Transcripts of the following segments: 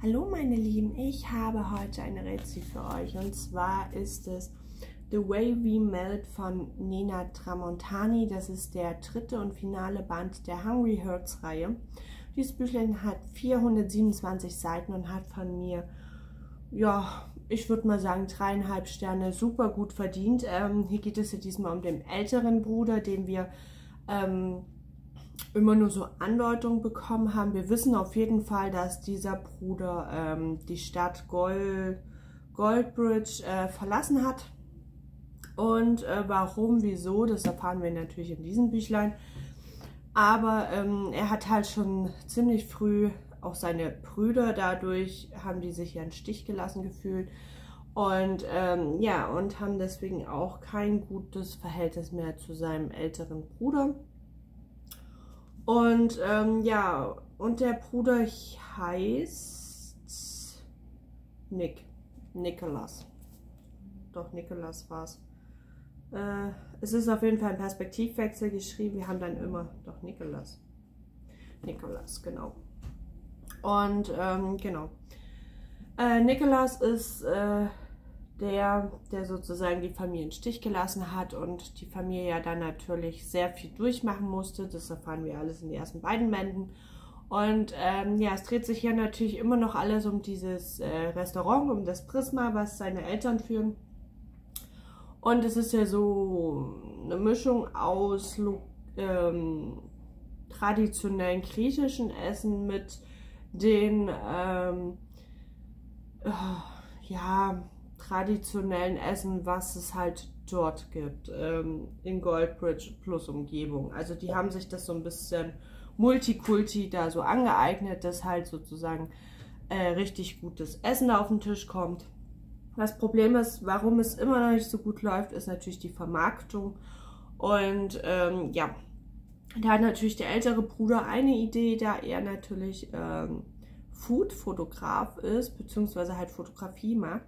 Hallo meine Lieben, ich habe heute eine Rätsel für euch und zwar ist es The Way We Melt von Nina Tramontani. Das ist der dritte und finale Band der Hungry Hearts Reihe. Dieses Büchlein hat 427 Seiten und hat von mir, ja, ich würde mal sagen dreieinhalb Sterne super gut verdient. Ähm, hier geht es ja diesmal um den älteren Bruder, den wir ähm, immer nur so Andeutungen bekommen haben. Wir wissen auf jeden Fall, dass dieser Bruder ähm, die Stadt Gold, Goldbridge äh, verlassen hat. Und äh, warum, wieso, das erfahren wir natürlich in diesem Büchlein. Aber ähm, er hat halt schon ziemlich früh auch seine Brüder, dadurch haben die sich ja einen Stich gelassen gefühlt. Und ähm, ja, und haben deswegen auch kein gutes Verhältnis mehr zu seinem älteren Bruder. Und ähm, ja, und der Bruder heißt Nick. Nicholas. Doch, Nicholas war es. Äh, es ist auf jeden Fall ein Perspektivwechsel geschrieben. Wir haben dann immer, doch, Nicholas. Nicholas, genau. Und ähm, genau. Äh, Nicholas ist äh, der, der sozusagen die Familie in Stich gelassen hat und die Familie ja dann natürlich sehr viel durchmachen musste. Das erfahren wir alles in den ersten beiden Bänden. Und ähm, ja, es dreht sich ja natürlich immer noch alles um dieses äh, Restaurant, um das Prisma, was seine Eltern führen. Und es ist ja so eine Mischung aus ähm, traditionellen griechischen Essen mit den ähm, oh, ja, traditionellen Essen, was es halt dort gibt, ähm, in Goldbridge plus Umgebung. Also die haben sich das so ein bisschen Multikulti da so angeeignet, dass halt sozusagen äh, richtig gutes Essen auf den Tisch kommt. Das Problem ist, warum es immer noch nicht so gut läuft, ist natürlich die Vermarktung. Und ähm, ja, da hat natürlich der ältere Bruder eine Idee, da er natürlich ähm, Food-Fotograf ist, beziehungsweise halt Fotografie mag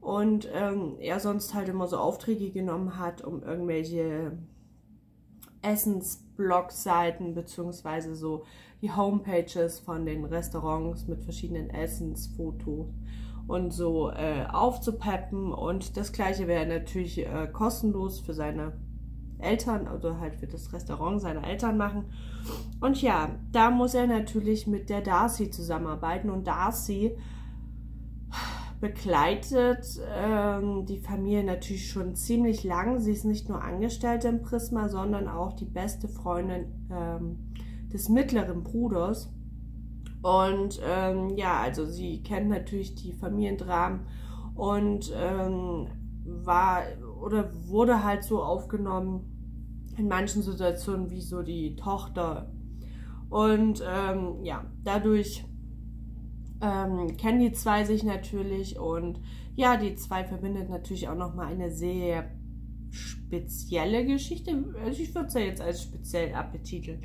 und ähm, er sonst halt immer so Aufträge genommen hat, um irgendwelche Essensblog-Seiten beziehungsweise so die Homepages von den Restaurants mit verschiedenen Essensfotos und so äh, aufzupeppen und das gleiche wäre natürlich äh, kostenlos für seine Eltern, also halt für das Restaurant seiner Eltern machen. Und ja, da muss er natürlich mit der Darcy zusammenarbeiten und Darcy begleitet ähm, die Familie natürlich schon ziemlich lang. Sie ist nicht nur Angestellte im Prisma, sondern auch die beste Freundin ähm, des mittleren Bruders. Und ähm, ja, also sie kennt natürlich die Familiendramen und ähm, war oder wurde halt so aufgenommen in manchen Situationen wie so die Tochter. Und ähm, ja, dadurch ähm, kennen die zwei sich natürlich und ja, die zwei verbindet natürlich auch nochmal eine sehr spezielle Geschichte. Also ich würde es ja jetzt als speziell abbetiteln.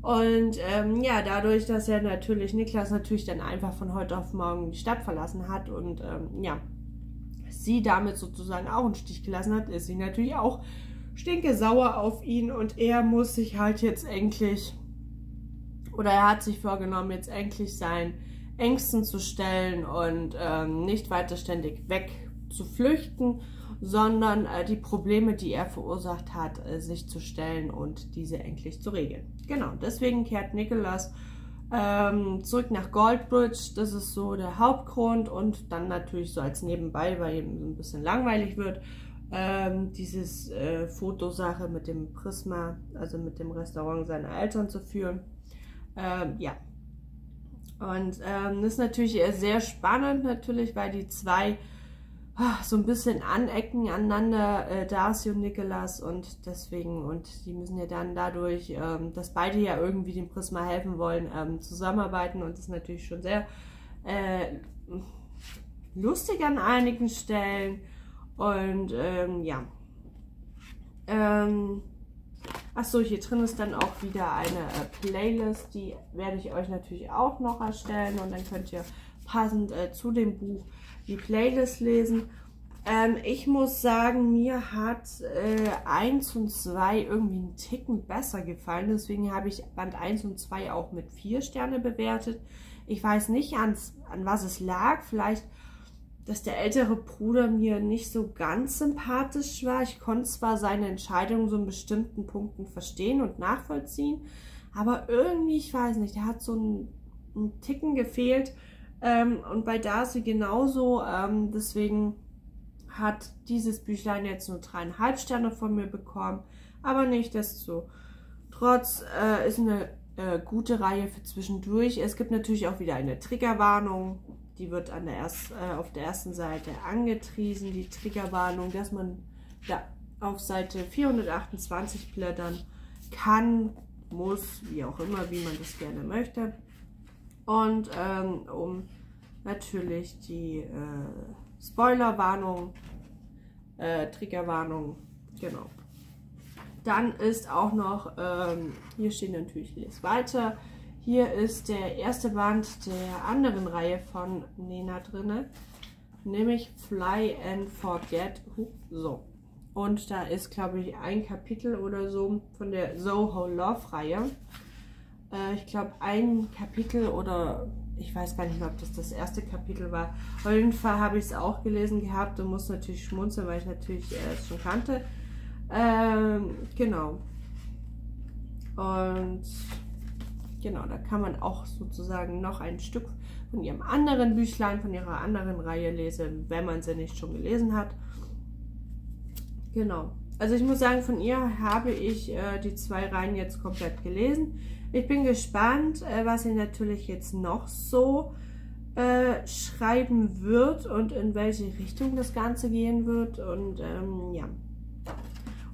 Und ähm, ja, dadurch, dass er natürlich Niklas natürlich dann einfach von heute auf morgen die Stadt verlassen hat und ähm, ja, sie damit sozusagen auch einen Stich gelassen hat, ist sie natürlich auch stinke sauer auf ihn und er muss sich halt jetzt endlich oder er hat sich vorgenommen, jetzt endlich sein Ängsten zu stellen und ähm, nicht weiter ständig weg zu flüchten, sondern äh, die Probleme, die er verursacht hat, äh, sich zu stellen und diese endlich zu regeln. Genau, deswegen kehrt Nicholas ähm, zurück nach Goldbridge. Das ist so der Hauptgrund und dann natürlich so als nebenbei, weil ihm so ein bisschen langweilig wird, ähm, dieses äh, Fotosache mit dem Prisma, also mit dem Restaurant seiner Eltern zu führen. Ähm, ja, und ähm, das ist natürlich sehr spannend natürlich, weil die zwei ach, so ein bisschen anecken aneinander, äh, Darcy und Nicholas und deswegen, und die müssen ja dann dadurch, ähm, dass beide ja irgendwie dem Prisma helfen wollen, ähm, zusammenarbeiten und das ist natürlich schon sehr äh, lustig an einigen Stellen und ähm, ja. Ähm, Achso, hier drin ist dann auch wieder eine äh, Playlist, die werde ich euch natürlich auch noch erstellen und dann könnt ihr passend äh, zu dem Buch die Playlist lesen. Ähm, ich muss sagen, mir hat äh, 1 und 2 irgendwie einen Ticken besser gefallen, deswegen habe ich Band 1 und 2 auch mit 4 Sterne bewertet. Ich weiß nicht, ans, an was es lag. Vielleicht, dass der ältere Bruder mir nicht so ganz sympathisch war. Ich konnte zwar seine Entscheidungen so in bestimmten Punkten verstehen und nachvollziehen, aber irgendwie, ich weiß nicht, der hat so einen, einen Ticken gefehlt. Ähm, und bei Darcy genauso. Ähm, deswegen hat dieses Büchlein jetzt nur dreieinhalb Sterne von mir bekommen. Aber nicht desto trotz äh, ist eine äh, gute Reihe für zwischendurch. Es gibt natürlich auch wieder eine Triggerwarnung. Die wird an der erst, äh, auf der ersten Seite angetriesen, die Triggerwarnung, dass man ja, auf Seite 428 blättern kann, muss, wie auch immer, wie man das gerne möchte. Und ähm, um natürlich die äh, Spoilerwarnung, äh, Triggerwarnung, genau, dann ist auch noch, ähm, hier steht natürlich Les weiter. Hier ist der erste Band der anderen Reihe von Nena drin, nämlich Fly and Forget. So. Und da ist, glaube ich, ein Kapitel oder so von der Soho Love Reihe. Äh, ich glaube, ein Kapitel oder ich weiß gar nicht mehr, ob das das erste Kapitel war. Auf jeden Fall habe ich es auch gelesen gehabt und muss natürlich schmunzeln, weil ich natürlich äh, es schon kannte. Ähm, genau. Und genau, da kann man auch sozusagen noch ein Stück von ihrem anderen Büchlein, von ihrer anderen Reihe lesen, wenn man sie nicht schon gelesen hat. Genau. Also ich muss sagen, von ihr habe ich äh, die zwei Reihen jetzt komplett gelesen. Ich bin gespannt, äh, was sie natürlich jetzt noch so äh, schreiben wird und in welche Richtung das Ganze gehen wird. Und ähm, ja,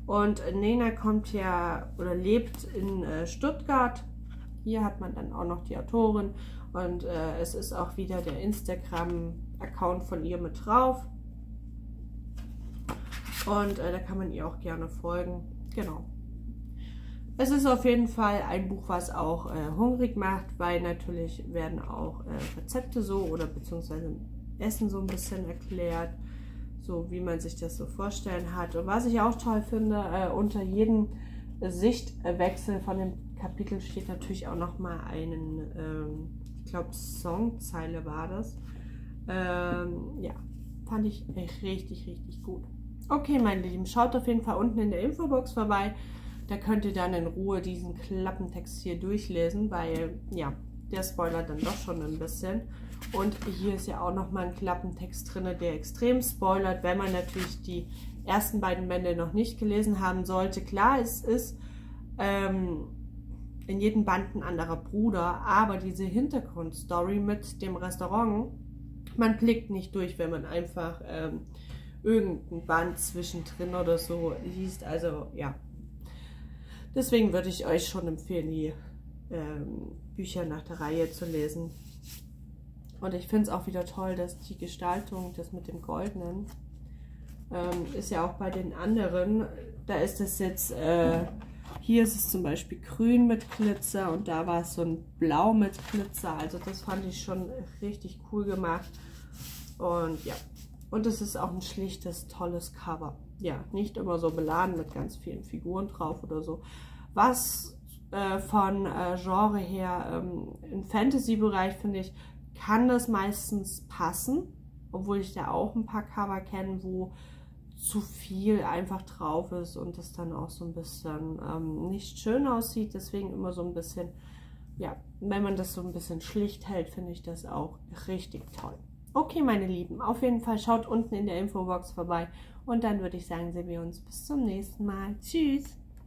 und Nena kommt ja oder lebt in äh, Stuttgart. Hier hat man dann auch noch die Autorin und äh, es ist auch wieder der Instagram-Account von ihr mit drauf. Und äh, da kann man ihr auch gerne folgen. Genau. Es ist auf jeden Fall ein Buch, was auch äh, hungrig macht, weil natürlich werden auch äh, Rezepte so oder beziehungsweise Essen so ein bisschen erklärt so wie man sich das so vorstellen hat. Und was ich auch toll finde, äh, unter jedem Sichtwechsel von dem Kapitel steht natürlich auch noch mal einen, ähm, ich glaube Songzeile war das. Ähm, ja, fand ich richtig, richtig gut. Okay, meine Lieben, schaut auf jeden Fall unten in der Infobox vorbei. Da könnt ihr dann in Ruhe diesen Klappentext hier durchlesen, weil ja, der spoilert dann doch schon ein bisschen. Und hier ist ja auch nochmal ein Klappentext drin, der extrem spoilert, wenn man natürlich die ersten beiden Bände noch nicht gelesen haben sollte. Klar, es ist ähm, in jedem Band ein anderer Bruder, aber diese Hintergrundstory mit dem Restaurant, man blickt nicht durch, wenn man einfach ähm, irgendein Band zwischendrin oder so liest. Also ja, deswegen würde ich euch schon empfehlen, die ähm, Bücher nach der Reihe zu lesen. Und ich finde es auch wieder toll, dass die Gestaltung, das mit dem Goldenen, ähm, ist ja auch bei den anderen, da ist es jetzt, äh, hier ist es zum Beispiel grün mit Glitzer und da war es so ein blau mit Glitzer. Also das fand ich schon richtig cool gemacht. Und ja, und es ist auch ein schlichtes, tolles Cover. Ja, nicht immer so beladen mit ganz vielen Figuren drauf oder so. Was äh, von äh, Genre her ähm, im Fantasy-Bereich, finde ich, kann das meistens passen, obwohl ich da auch ein paar Cover kenne, wo zu viel einfach drauf ist und das dann auch so ein bisschen ähm, nicht schön aussieht. Deswegen immer so ein bisschen, ja, wenn man das so ein bisschen schlicht hält, finde ich das auch richtig toll. Okay, meine Lieben, auf jeden Fall schaut unten in der Infobox vorbei und dann würde ich sagen, sehen wir uns bis zum nächsten Mal. Tschüss!